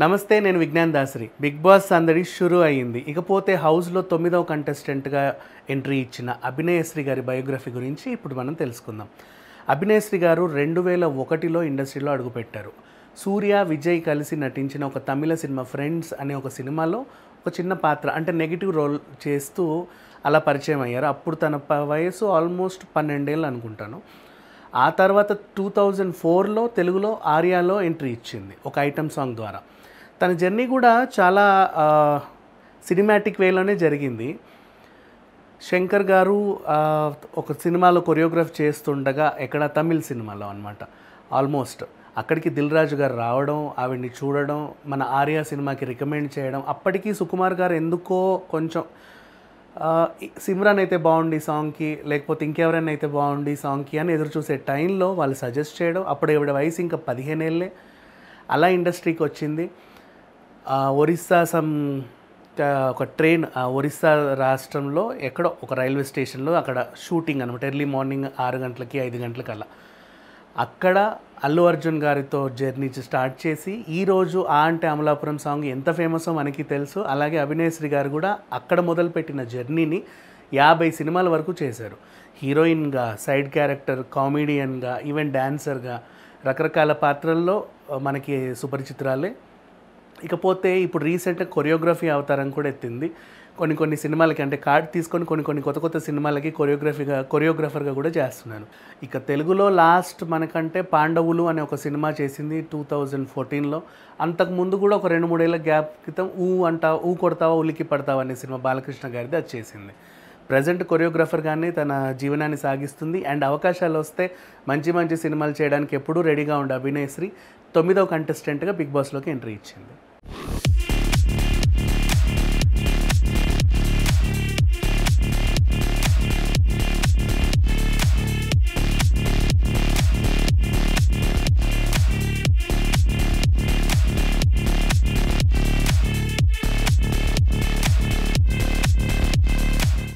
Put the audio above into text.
నమస్తే నేను Vignan Dasari. Bigg boss సందడి షురు అయ్యింది. ఇకపోతే హౌస్లో తొమ్మిదవ కంటెస్టెంట్గా ఎంట్రీ ఇచ్చిన అభినయశ్రీ గారి బయోగ్రఫీ గురించి ఇప్పుడు మనం తెలుసుకుందాం. అభినయశ్రీ గారు రెండు వేల ఒకటిలో ఇండస్ట్రీలో అడుగుపెట్టారు. సూర్య విజయ్ కలిసి నటించిన ఒక తమిళ సినిమా ఫ్రెండ్స్ అనే ఒక సినిమాలో ఒక చిన్న పాత్ర అంటే నెగిటివ్ రోల్ చేస్తూ అలా పరిచయం అయ్యారు. అప్పుడు తన ప- వయసు ఆల్మోస్ట్ పన్నెండేళ్ళు అనుకుంటాను. ఆ తర్వాత టూ థౌజండ్ ఫోర్లో తెలుగులో ఆర్యాలో ఎంట్రీ ఇచ్చింది ఒక ఐటమ్ సాంగ్ ద్వారా. తన జర్నీ కూడా చాలా సినిమాటిక్ వేలోనే జరిగింది. శంకర్ గారు ఒక సినిమాలో కొరియోగ్రాఫ్ చేస్తుండగా ఎక్కడ తమిళ్ సినిమాలో అనమాట ఆల్మోస్ట్ అక్కడికి దిల్ రాజు గారు రావడం ఆవిడ్ని చూడడం మన ఆర్య సినిమాకి రికమెండ్ చేయడం అప్పటికీ సుకుమార్ గారు ఎందుకో కొంచెం సిమ్రాన్ అయితే బాగుండి సాంగ్కి లేకపోతే ఇంకెవరైనా అయితే బాగుండి ఈ సాంగ్కి అని ఎదురు చూసే టైంలో వాళ్ళు సజెస్ట్ చేయడం అప్పుడు ఈవిడ వయసు ఇంకా పదిహేనేళ్ళే. అలా ఇండస్ట్రీకి వచ్చింది. ఒరిస్సా సమ్ ఒక ట్రైన్ ఒరిస్సా రాష్ట్రంలో ఎక్కడో ఒక రైల్వే స్టేషన్లో అక్కడ షూటింగ్ అనమాట ఎర్లీ మార్నింగ్ ఆరు గంటలకి ఐదు గంటలకి అలా అక్కడ అల్లు అర్జున్ గారితో జర్నీ స్టార్ట్ చేసి ఈరోజు ఆ అంటే అమలాపురం సాంగ్ ఎంత ఫేమసో మనకి తెలుసు. అలాగే అభినయశ్రీ గారు కూడా అక్కడ మొదలుపెట్టిన జర్నీని యాభై సినిమాల వరకు చేశారు. హీరోయిన్గా సైడ్ క్యారెక్టర్ కామెడియన్గా ఈవెన్ డాన్సర్గా రకరకాల పాత్రల్లో మనకి సుపరిచితురాలే ఇకపోతే ఇప్పుడు రీసెంట్గా కొరియోగ్రఫీ అవతారం కూడా ఎత్తింది. కొన్ని కొన్ని సినిమాలకి అంటే కార్డ్ తీసుకొని కొన్ని కొన్ని కొత్త కొత్త సినిమాలకి కొరియోగ్రఫీగా కొరియోగ్రాఫర్గా కూడా చేస్తున్నాను ఇక తెలుగులో లాస్ట్ మనకంటే పాండవులు అనే ఒక సినిమా చేసింది టూ థౌజండ్ ఫోర్టీన్లో. అంతకుముందు కూడా ఒక రెండు మూడేళ్ళ గ్యాప్ క్రితం ఊ అంటా ఊ కొడతావా ఉలికి పడతావా అనే సినిమా బాలకృష్ణ గారిది అది చేసింది. ప్రజెంట్ కొరియోగ్రాఫర్గానే తన జీవనాన్ని సాగిస్తుంది. అండ్ అవకాశాలు వస్తే మంచి మంచి సినిమాలు చేయడానికి ఎప్పుడూ రెడీగా ఉండే అభినయశ్రీ తొమ్మిదవ కంటెస్టెంట్గా బిగ్ బాస్లోకి ఎంట్రీ ఇచ్చింది.